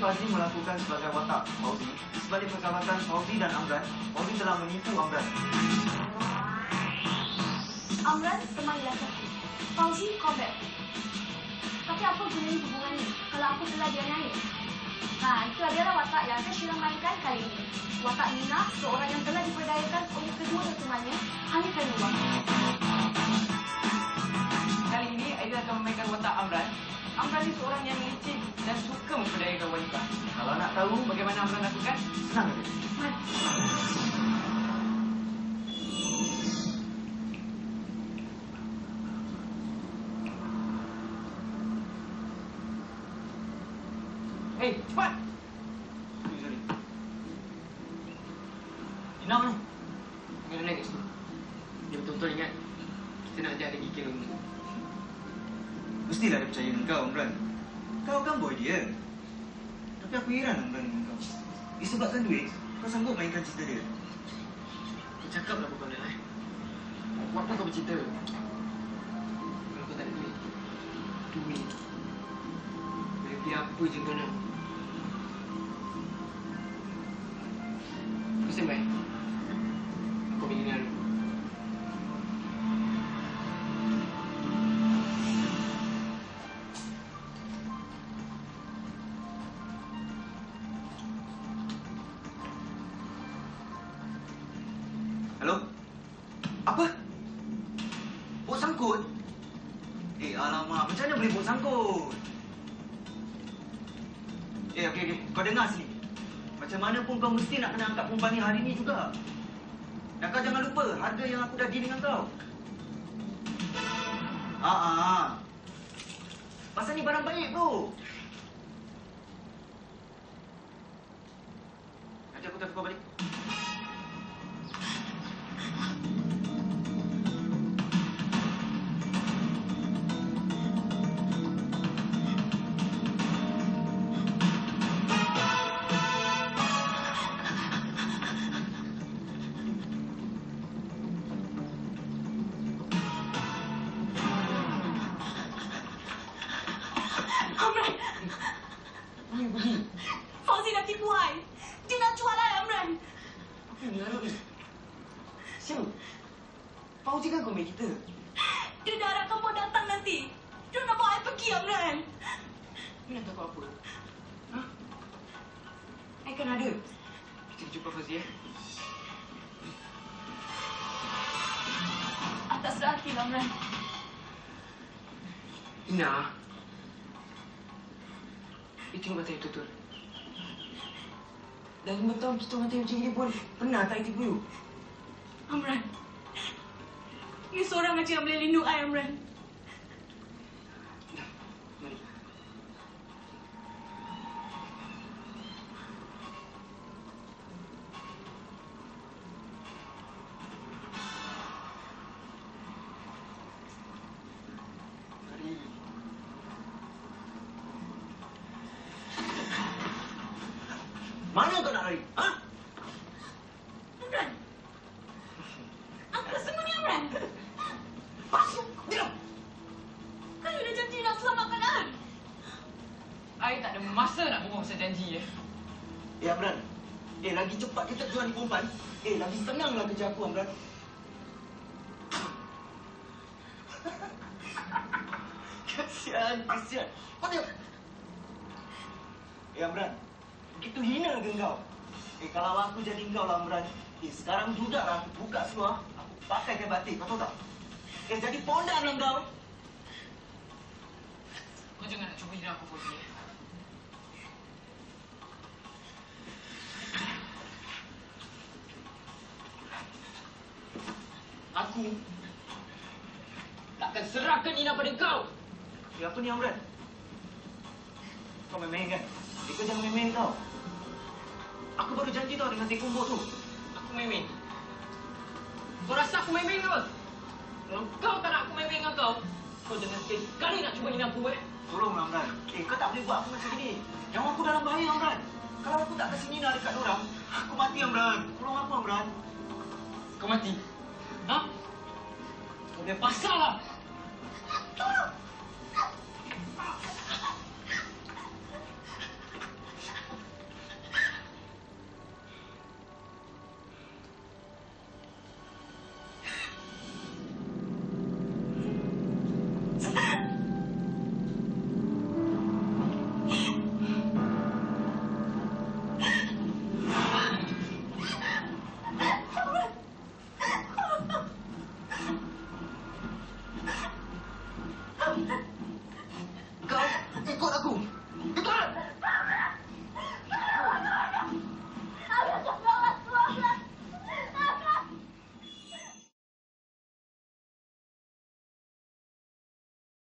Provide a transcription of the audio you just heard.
Fazli melakukan sebagai watak Fauzi. Sebalik persahabatan Fauzi dan Amran, Fauzi telah menipu Amran. Amran teman lelaki. Fauzi combat. Tapi apa gunanya hubungan ni kalau aku telah dia naik? Ha, itu adalah watak yang akan Syirah mainkan kali ini. Watak Nina, seorang yang telah diperdayakan oleh kedua temannya hanya kerana wang. Kali ini Aida akan memainkan watak Amran. Amran ni seorang yang dan suka memperdayakan wanita. Kalau nak tahu bagaimana Amran lakukan, Senang. Hei, cepat! Sorry, sorry. Ina mana? Kena naik kat situ. Dia betul-betul ingat kita nak ajak dia gigil rumah. Mestilah dia percaya dengan kau, Amran. Kan boy dia. Tapi aku heran dengan kau. Disebabkan duit, kau sanggup mainkan cerita dia. Kau cakap lah kau nak eh. Buat apa kau bercerita? Kalau kau tak ada duit. Duit. Boleh beli apa je kau nak. Hello? Apa? Bot sangkut? Eh, alamak. Macam mana boleh bot sangkut? Eh, okey, okey. Kau dengar sini. Macam mana pun kau mesti nak kena angkat perempuan ni hari ni juga. Dan kau jangan lupa harga yang aku dah deal dengan kau. Ah, ah. Pasal ni barang baik, bro. Nanti aku telefon kau balik. Siapa? Fauzi kan komen kita. Dia dah harapkan kau datang nanti. Dia nak bawa I pergi, Amran. Kau nak takut apa? Ha? I kan ada. Kita jumpa Fauzi eh. Atas hati, Amran. Ina. Tengok mata you betul-betul. Dah lima tahun kita you macam ni pun pernah tak tipu you? Amran. You seorang aja yang boleh lindung I, Amran. Mana kau nak lari? Ha? Amran. Apa sembunyi, Amran? Masuk! Diam! Kan you dah janji nak selamatkan I. I tak ada masa nak berbual pasal janji eh. Eh, Amran. Eh, lagi cepat kita jual ni perempuan. Eh, lagi senanglah kerja aku, Amran. kesian, kesian. Kau tengok. Eh, Amran. Begitu hina ke kau? Eh, kalau aku jadi kau lah, Amran. Eh, sekarang juga lah aku buka semua. Aku pakai ke batik, kau tahu tak? Eh, jadi pondan lah kau. Kau jangan nak cuba hina aku Fauzi eh. Aku takkan serahkan Ina pada kau. Eh, apa ni, Amran? Kau main-main kan? Kau jangan main-main kau. Aku baru janji tau dengan Tekumbuk tu. Aku main-main. Kau rasa aku main-main ke apa? Kalau kau tak nak aku main-main dengan kau, kau jangan sekali nak cuba hina aku eh. Tolonglah, Amran. Eh, kau tak boleh buat aku macam ni. Yang aku dalam bahaya, Amran. Kalau aku tak kasi Nina dekat orang, aku mati, Amran. Tolong aku, Amran. Kau mati. Ha? Kau punya pasal lah.